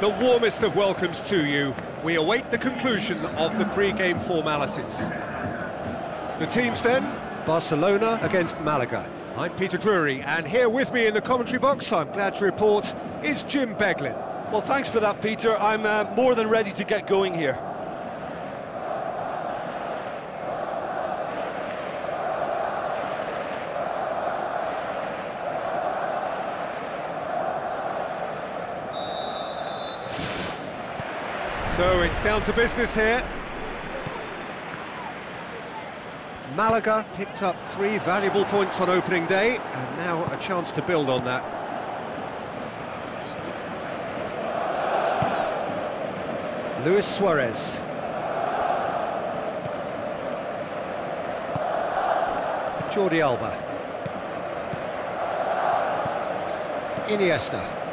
the warmest of welcomes to you. We await the conclusion of the pre-game formalities. The teams then, Barcelona against Malaga. I'm Peter Drury, and here with me in the commentary box, I'm glad to report, is Jim Beglin. Well, thanks for that, Peter. I'm uh, more than ready to get going here. So it's down to business here. Malaga picked up three valuable points on opening day, and now a chance to build on that. Luis Suarez. Jordi Alba. Iniesta.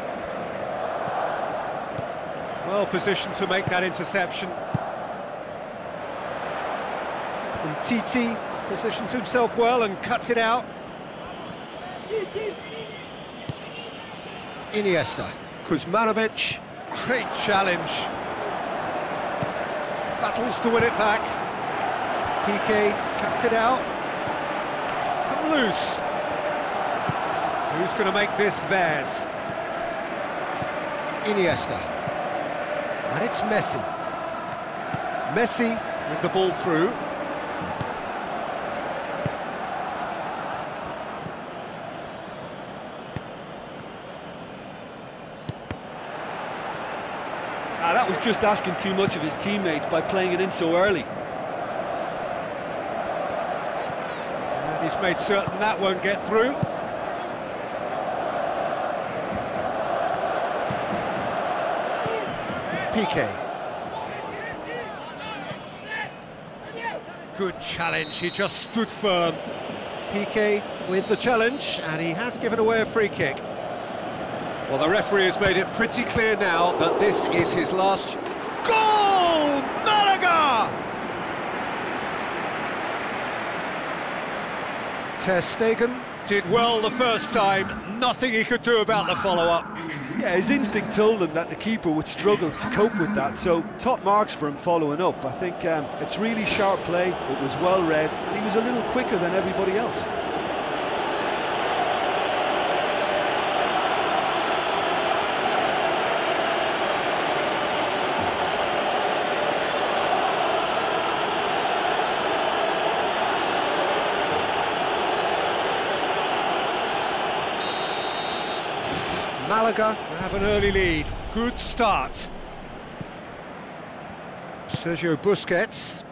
Well positioned to make that interception. And Titi positions himself well and cuts it out. Iniesta. Kuzmanovic. Great challenge. Battles to win it back. Piqué cuts it out. It's come loose. Who's going to make this theirs? Iniesta. And it's Messi. Messi with the ball through. Ah, that was just asking too much of his teammates by playing it in so early. And he's made certain that won't get through. Piqué. Good challenge, he just stood firm. Piqué with the challenge, and he has given away a free kick. Well, the referee has made it pretty clear now that this is his last... Goal! Malaga! Ter Stegen did well the first time, nothing he could do about the follow-up. Yeah, his instinct told him that the keeper would struggle to cope with that, so top marks for him following up. I think um, it's really sharp play, it was well read, and he was a little quicker than everybody else. Malaga have an early lead. Good start. Sergio Busquets.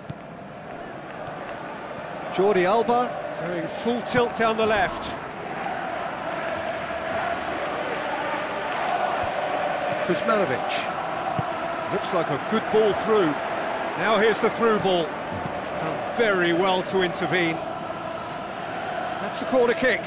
Jordi Alba going full tilt down the left. Kuzmanovic. Looks like a good ball through. Now here's the through ball. Done very well to intervene. That's a corner kick.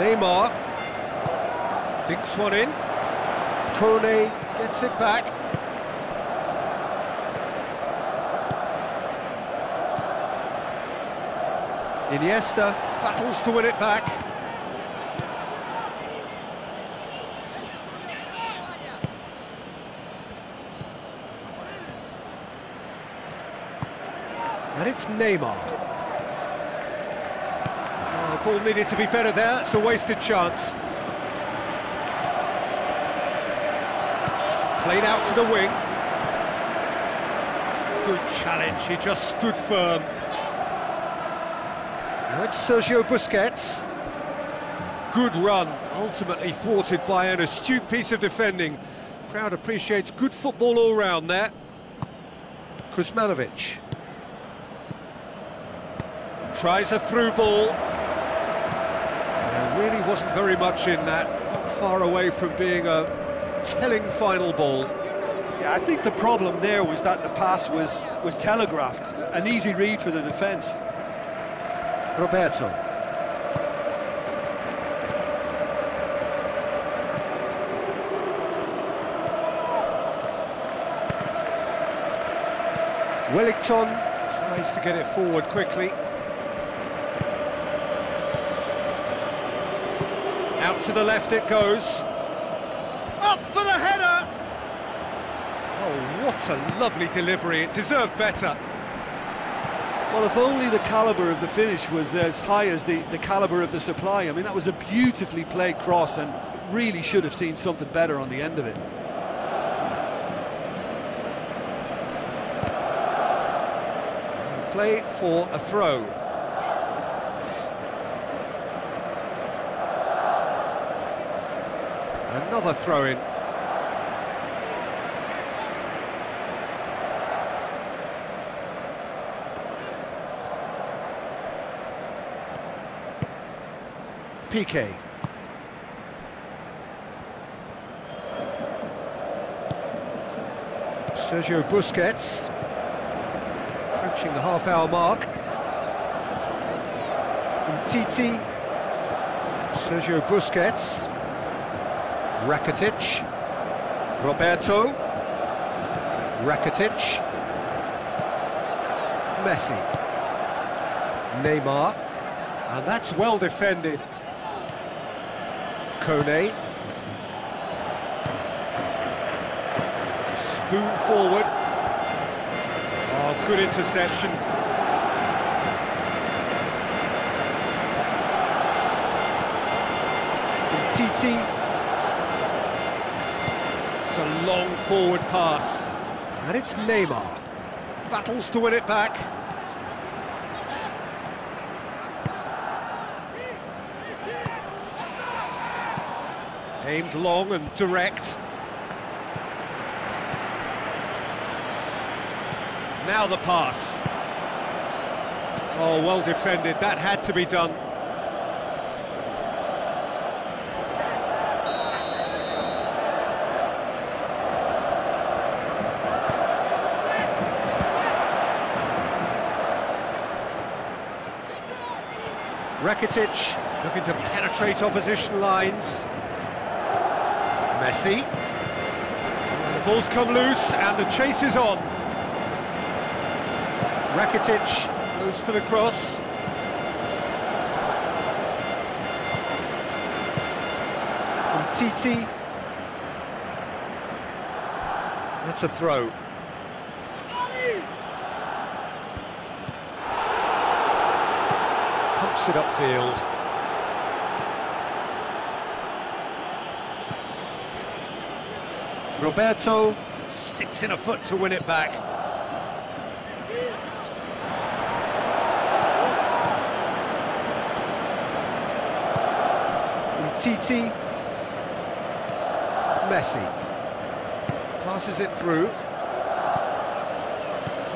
Neymar dinks one in. Kone gets it back. Iniesta battles to win it back. And it's Neymar. Ball needed to be better there, it's a wasted chance. Played out to the wing. Good challenge, he just stood firm. Now Sergio Busquets. Good run, ultimately thwarted by an astute piece of defending. Crowd appreciates good football all round there. Kuzmanovic. Tries a through ball really wasn't very much in that, far away from being a telling final ball. Yeah, I think the problem there was that the pass was, was telegraphed. An easy read for the defence. Roberto. Wellington tries to get it forward quickly. Out to the left it goes. Up for the header! Oh, what a lovely delivery. It deserved better. Well, if only the calibre of the finish was as high as the, the calibre of the supply. I mean, that was a beautifully played cross and really should have seen something better on the end of it. Play for a throw. Another throw-in. Piqué. Sergio Busquets. Approaching the half-hour mark. And Titi. Sergio Busquets. Rakitic. Roberto. Rakitic. Messi. Neymar. And that's well defended. Kone. Spoon forward. Oh, good interception. Titi. A long forward pass. And it's Neymar. Battles to win it back. Aimed long and direct. Now the pass. Oh, well defended. That had to be done. Rakitic looking to penetrate opposition lines. Messi. The ball's come loose and the chase is on. Rakitic goes for the cross. And Titi. That's a throw. Pumps it upfield. Roberto sticks in a foot to win it back. Titi. Messi. Passes it through.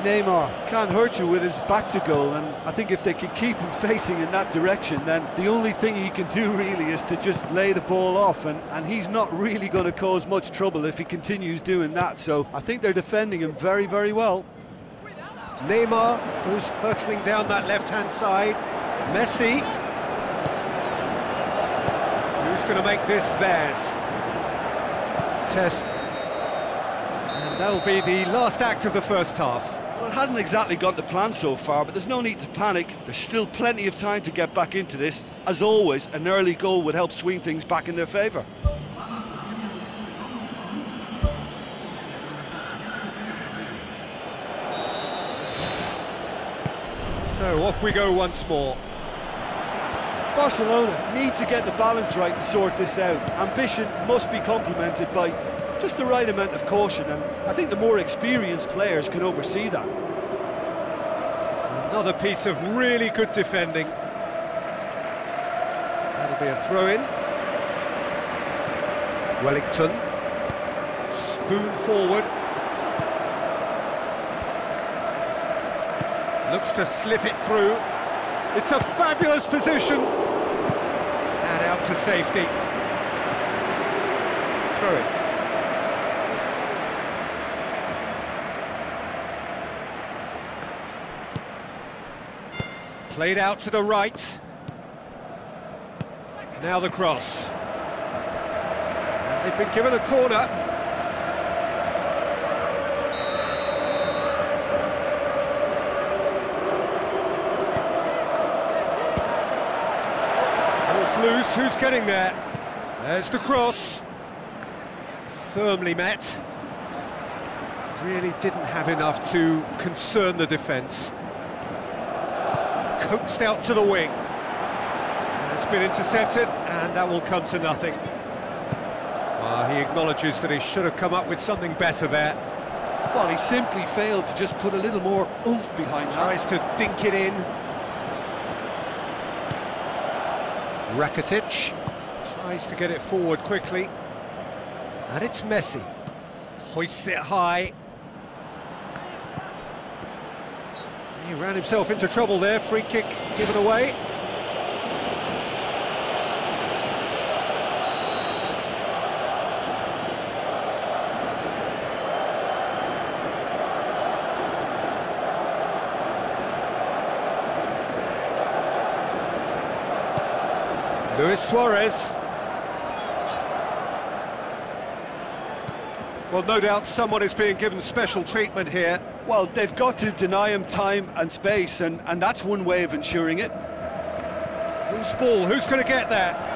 Neymar can't hurt you with his back to goal and I think if they can keep him facing in that direction then the only thing he can do really is to just lay the ball off and, and he's not really going to cause much trouble if he continues doing that so I think they're defending him very very well. Neymar who's hurtling down that left-hand side. Messi. Who's going to make this theirs? Test. And that'll be the last act of the first half. Well, it hasn't exactly gone to plan so far, but there's no need to panic. There's still plenty of time to get back into this. As always, an early goal would help swing things back in their favour. So off we go once more. Barcelona need to get the balance right to sort this out. Ambition must be complemented by just the right amount of caution, and I think the more experienced players can oversee that. Another piece of really good defending. That'll be a throw-in. Wellington. Spoon forward. Looks to slip it through. It's a fabulous position. And out to safety. Throw it. Played out to the right. Now the cross. They've been given a corner. It's loose, who's getting there? There's the cross. Firmly met. Really didn't have enough to concern the defence. Coaxed out to the wing. It's been intercepted, and that will come to nothing. Uh, he acknowledges that he should have come up with something better there. Well, he simply failed to just put a little more oomph behind that. Tries to dink it in. Rakitic tries to get it forward quickly. And it's Messi. Hoists it high. He ran himself into trouble there, free kick given away. Luis Suarez. Well, no doubt someone is being given special treatment here. Well, they've got to deny him time and space, and, and that's one way of ensuring it. Who's ball? Who's going to get that?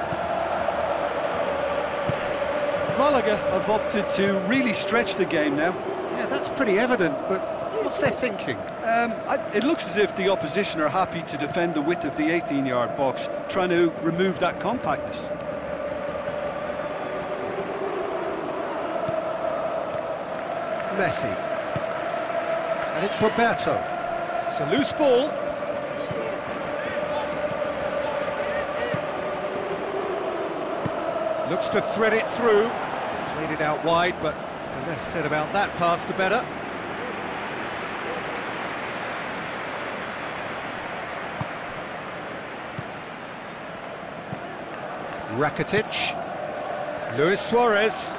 Malaga have opted to really stretch the game now. Yeah, that's pretty evident, but what's their thinking? Um, I, it looks as if the opposition are happy to defend the width of the 18-yard box, trying to remove that compactness. Messi. And it's Roberto. It's a loose ball. Looks to thread it through. Played it out wide, but the less said about that pass, the better. Rakitic. Luis Suarez.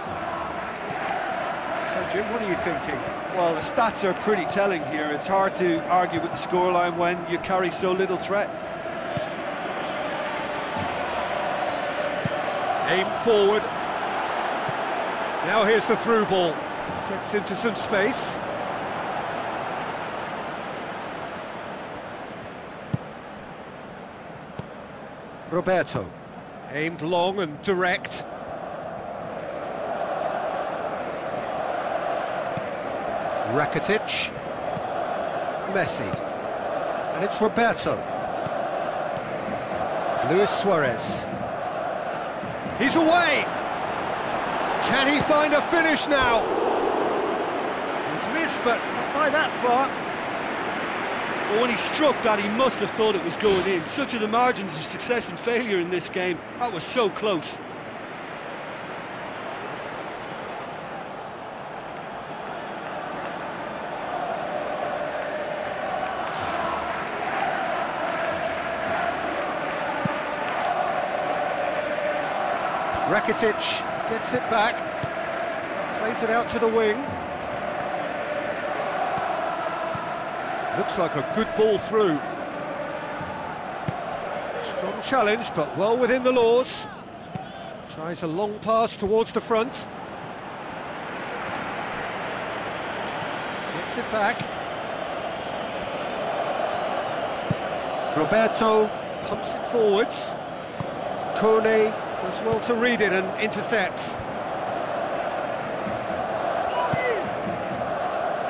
So, Jim, what are you thinking? Well, the stats are pretty telling here. It's hard to argue with the scoreline when you carry so little threat. Aim forward. Now here's the through ball. Gets into some space. Roberto. Aimed long and direct. Rakitic. Messi. And it's Roberto. Luis Suarez. He's away! Can he find a finish now? He's missed, but not by that far. But when he struck that, he must have thought it was going in. Such are the margins of success and failure in this game. That was so close. Rakitic gets it back, plays it out to the wing. Looks like a good ball through. Strong challenge, but well within the laws. Tries a long pass towards the front. Gets it back. Roberto pumps it forwards. Kone does well to read it and intercepts.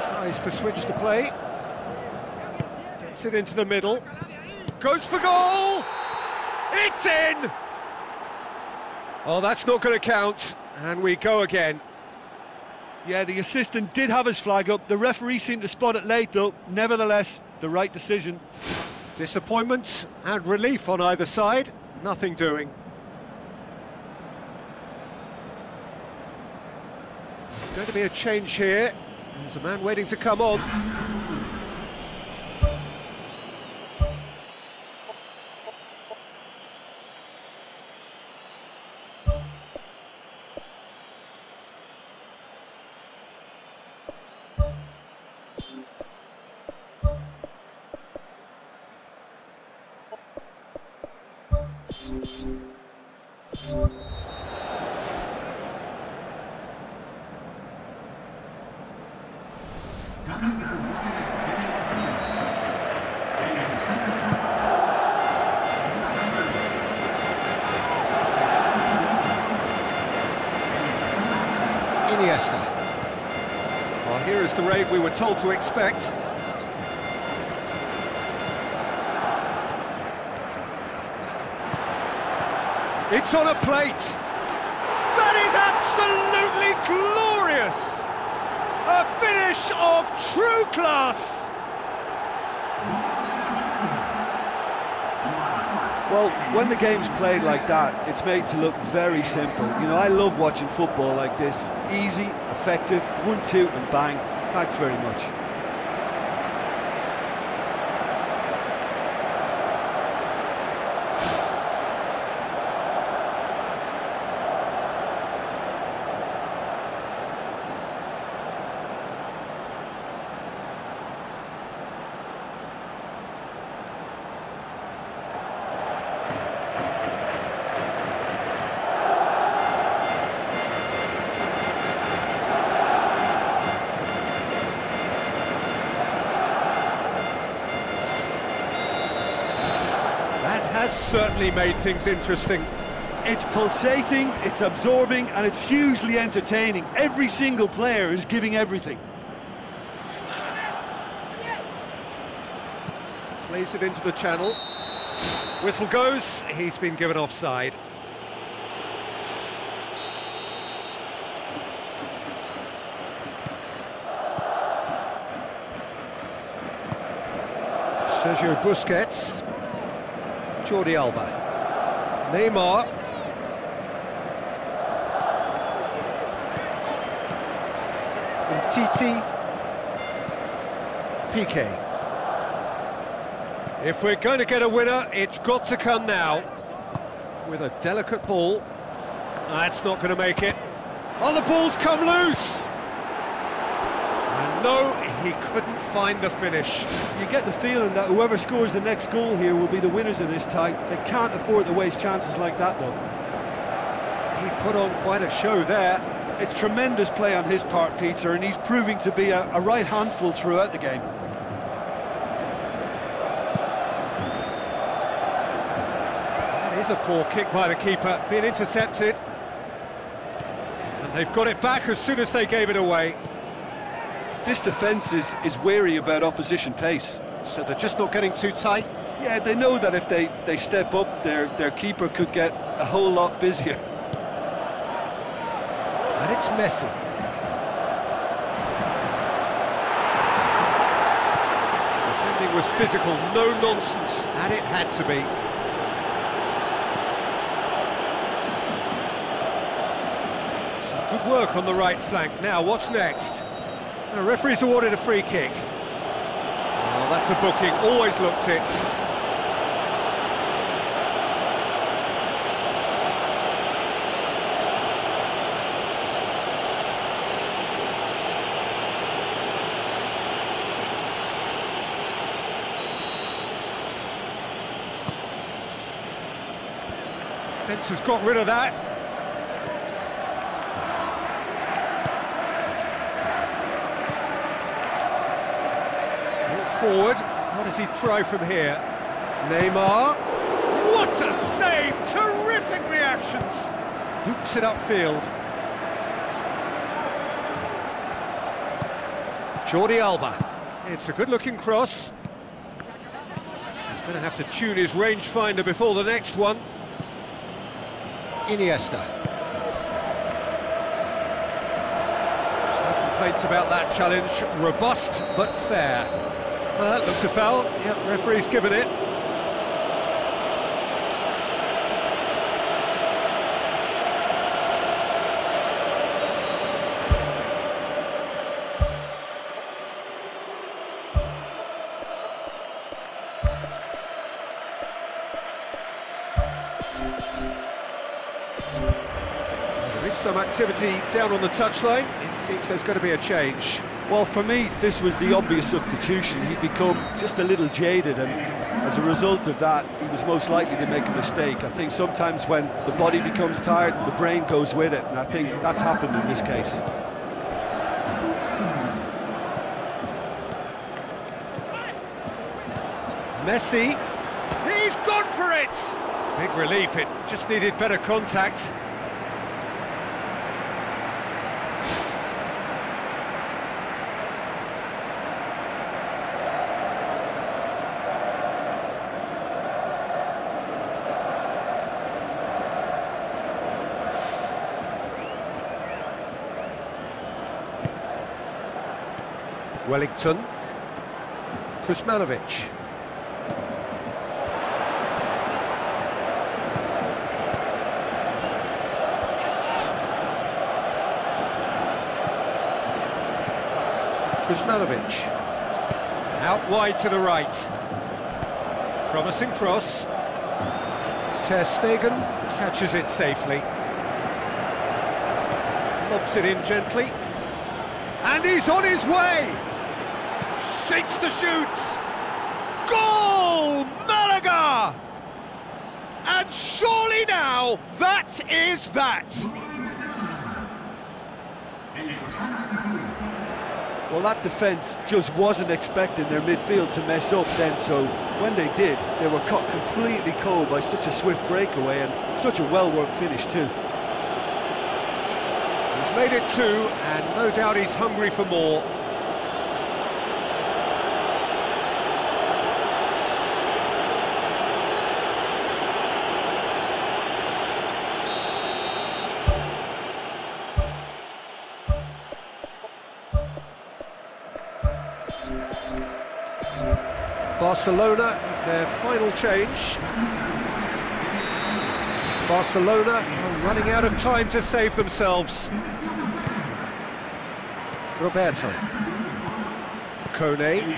Tries to switch the play. Gets it into the middle. Goes for goal! It's in! Oh, that's not going to count. And we go again. Yeah, the assistant did have his flag up. The referee seemed to spot it late, though. Nevertheless, the right decision. Disappointment and relief on either side. Nothing doing. Going to be a change here. There's a man waiting to come on. Iniesta. Well, here is the raid we were told to expect. It's on a plate. That is absolutely glorious! A finish of true class! Well, when the game's played like that, it's made to look very simple. You know, I love watching football like this. Easy, effective, one, two, and bang. Thanks very much. has certainly made things interesting. It's pulsating, it's absorbing, and it's hugely entertaining. Every single player is giving everything. Plays it into the channel. Whistle goes, he's been given offside. Sergio Busquets Jordi Alba. Neymar. Titi. Piqué. If we're going to get a winner, it's got to come now. With a delicate ball. That's not going to make it. Oh, the ball's come loose! no, he couldn't find the finish. You get the feeling that whoever scores the next goal here will be the winners of this tie. They can't afford to waste chances like that, though. He put on quite a show there. It's tremendous play on his part, Peter, and he's proving to be a, a right handful throughout the game. That is a poor kick by the keeper, being intercepted. And they've got it back as soon as they gave it away. This defence is, is wary about opposition pace. So they're just not getting too tight? Yeah, they know that if they, they step up, their, their keeper could get a whole lot busier. And it's Messi. Defending was physical, no nonsense, and it had to be. Some good work on the right flank. Now, what's next? The referee's awarded a free kick. Oh, that's a booking, always looked it. Fence has got rid of that. Forward. What does he try from here? Neymar. What a save! Terrific reactions! Boots it upfield. Jordi Alba. It's a good-looking cross. He's going to have to tune his rangefinder before the next one. Iniesta. No complaints about that challenge. Robust, but fair. Well, that looks a foul. Yep, referee's given it. There is some activity down on the touchline. It seems there's going to be a change. Well, for me, this was the obvious substitution. He'd become just a little jaded, and as a result of that, he was most likely to make a mistake. I think sometimes when the body becomes tired, the brain goes with it, and I think that's happened in this case. Messi, he's gone for it! Big relief, it just needed better contact. Wellington. Kuzmanovic. Kuzmanovic. Out wide to the right. Promising cross. Ter Stegen catches it safely. Lobs it in gently. And he's on his way! Shapes the shoots! Goal! Malaga! And surely now, that is that! Well, that defence just wasn't expecting their midfield to mess up then, so when they did, they were caught completely cold by such a swift breakaway and such a well-worked finish too. He's made it two, and no doubt he's hungry for more. Barcelona, their final change. Barcelona are running out of time to save themselves. Roberto. Kone.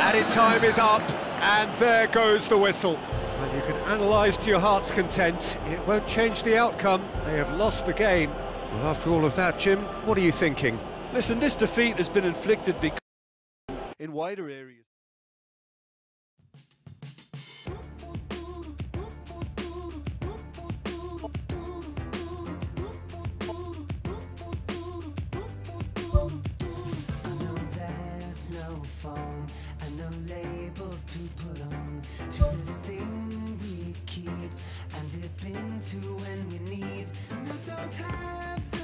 Added time is up, and there goes the whistle. And you can analyse to your heart's content. It won't change the outcome. They have lost the game. Well, after all of that, Jim, what are you thinking? Listen, this defeat has been inflicted because in wider areas. To put on to this thing we keep and dip into when we need. Don't have.